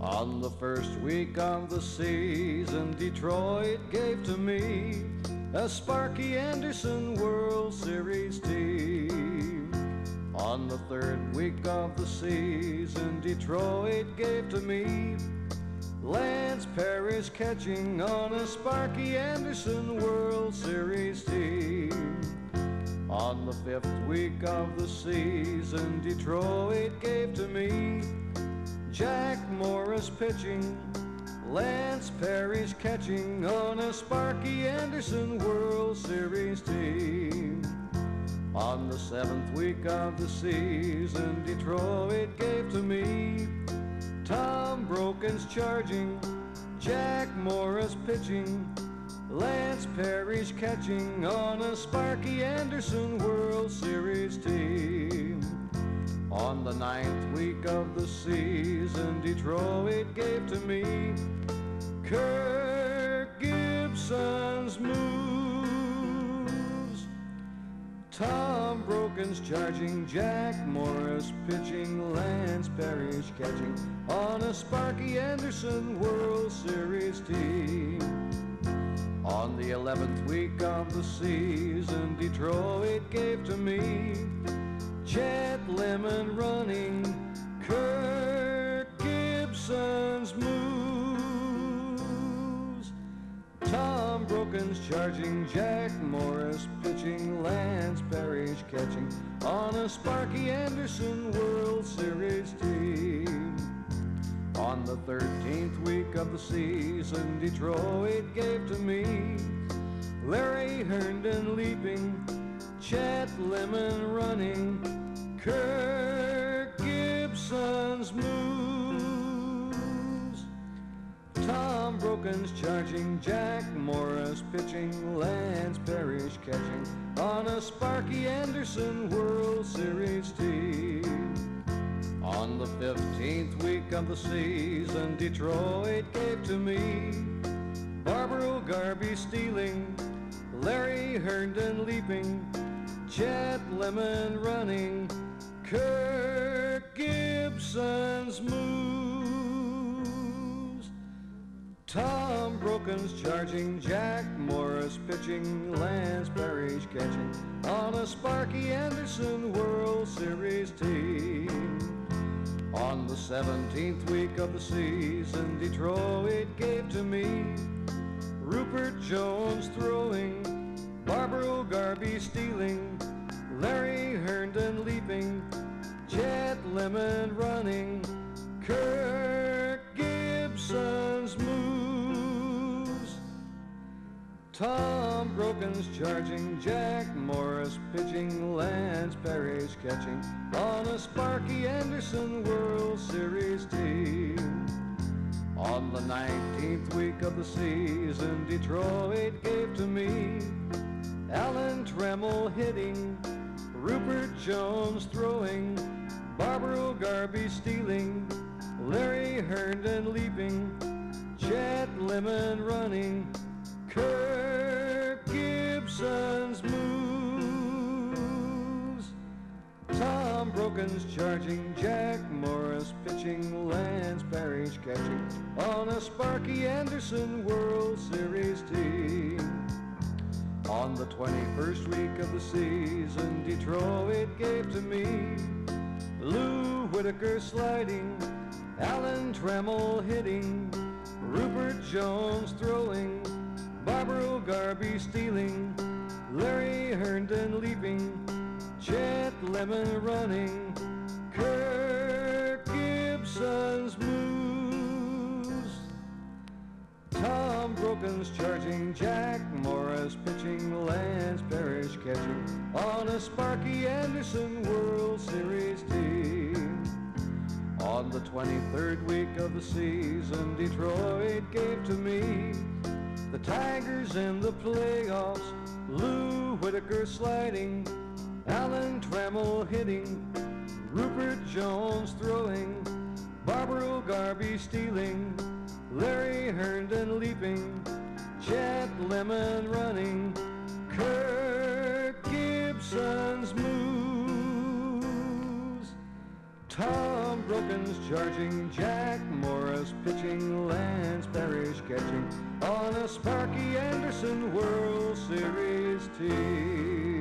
On the first week of the season, Detroit gave to me a Sparky Anderson World Series team. On the third week of the season, Detroit gave to me Lance Parrish catching on a Sparky Anderson World Series team. On the fifth week of the season, Detroit gave to me Jack Morris pitching, Lance Parrish catching on a Sparky Anderson World Series team. On the seventh week of the season, Detroit gave to me Tom Brookens charging, Jack Morris pitching, Lance Parrish catching on a Sparky Anderson World Series team. On the ninth week of the season, Detroit gave to me Kirk Gibson's moves. Tom Brookens charging, Jack Morris pitching, Lance Parrish catching on a Sparky Anderson World Series team. On the 11th week of the season, Detroit gave to me Chet Lemon running, Kirk Gibson's moves. Tom Brookens charging, Jack Morris pitching, Lance Parrish catching on a Sparky Anderson World Series week of the season, Detroit gave to me Larry Herndon leaping, Chet Lemon running, Kirk Gibson's moves. Tom Brookens charging, Jack Morris pitching, Lance Parrish catching on a Sparky Anderson World Series team. On the 15th week of the season, Detroit gave to me Barbaro Garbey stealing, Larry Herndon leaping, Chet Lemon running, Kirk Gibson's moves. Tom Brookens charging, Jack Morris pitching, Lance Parrish catching on a Sparky Anderson World Series team. The 17th week of the season, Detroit gave to me Ruppert Jones throwing, Barbaro Garbey stealing, Larry Herndon leaping, Chet Lemon running, Kirk Gibson's moves. Tom Brookens charging, Jack Morris pitching, Lance Parrish catching on a Sparky Anderson World The 19th week of the season, Detroit gave to me Alan Trammell hitting, Ruppert Jones throwing, Barbaro Garbey stealing, Larry Herndon leaping, Chet Lemon running, Kirk Gibson's moves. Tom Brookens charging, Jack Morris pitching, Lance Parrish catching Sparky Anderson World Series team. On the 21st week of the season, Detroit gave to me Lou Whitaker sliding, Alan Trammell hitting, Ruppert Jones throwing, Barbaro Garbey stealing, Larry Herndon leaping, Chet Lemon running, Kirk Brookens charging, Jack Morris pitching, Lance Parrish catching on a Sparky Anderson World Series team. On the 23rd week of the season, Detroit gave to me the Tigers in the playoffs, Lou Whitaker sliding, Alan Trammell hitting, Ruppert Jones throwing, Barbaro Garbey stealing, Larry Herndon leaping, Chet Lemon running, Kirk Gibson's moves. Tom Brookens charging, Jack Morris pitching, Lance Parrish catching on a Sparky Anderson World Series team.